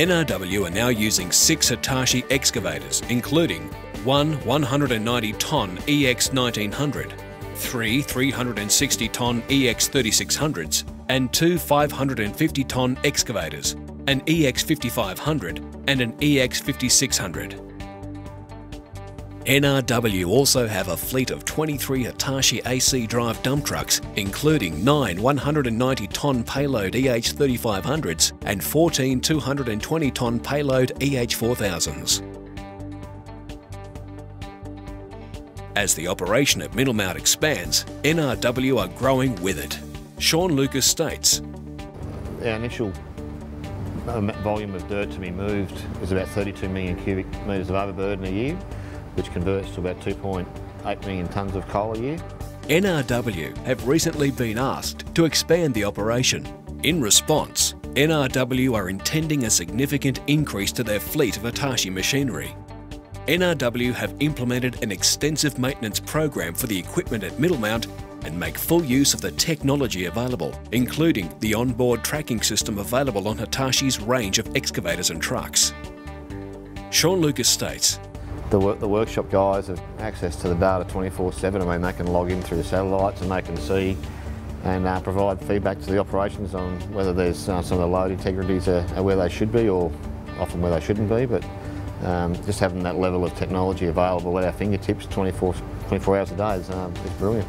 NRW are now using six Hitachi excavators, including one 190 tonne EX 1900, three 360 tonne EX 3600s, and two 550 tonne excavators, an EX 5500 and an EX 5600. NRW also have a fleet of 23 Hitachi AC drive dump trucks, including 9 190 tonne payload EH 3500s and 14 220 tonne payload EH 4000s. As the operation at Middlemount expands, NRW are growing with it. Sean Lucas states Our initial um, volume of dirt to be moved is about 32 million cubic metres of overburden a year which converts to about 2.8 million tonnes of coal a year. NRW have recently been asked to expand the operation. In response, NRW are intending a significant increase to their fleet of Hitachi machinery. NRW have implemented an extensive maintenance program for the equipment at Middlemount and make full use of the technology available, including the onboard tracking system available on Hitachi's range of excavators and trucks. Sean Lucas states, the, the workshop guys have access to the data 24-7. I mean, they can log in through the satellites and they can see and uh, provide feedback to the operations on whether there's uh, some of the load integrities are, are, where they should be or often where they shouldn't be. But um, just having that level of technology available at our fingertips 24, 24 hours a day is, um, is brilliant.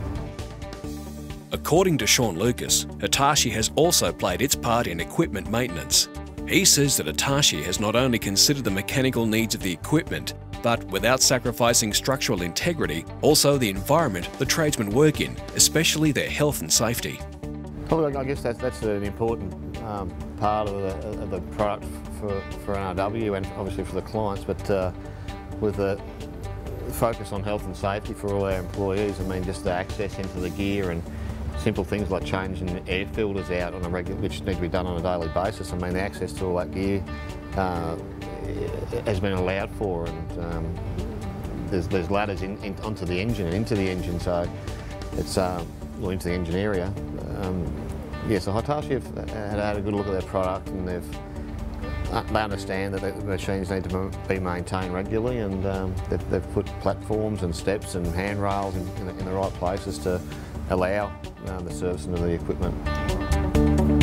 According to Sean Lucas, Hitachi has also played its part in equipment maintenance. He says that Hitachi has not only considered the mechanical needs of the equipment, but without sacrificing structural integrity, also the environment the tradesmen work in, especially their health and safety. I guess that's, that's an important um, part of the, of the, product for, for NRW and obviously for the clients, but uh, with the focus on health and safety for all our employees, I mean just the access into the gear and simple things like changing air filters out on a regular, which need to be done on a daily basis. I mean the access to all that gear uh, has been allowed for and um, there's, there's ladders in, in, onto the engine and into the engine so it's uh, well into the engine area. Um, yeah, so Hitachi have had, had a good look at their product and they've uh, they understand that the machines need to be maintained regularly and um, they've, they've, put platforms and steps and handrails in, in, in the right places to allow uh, the servicing of the equipment.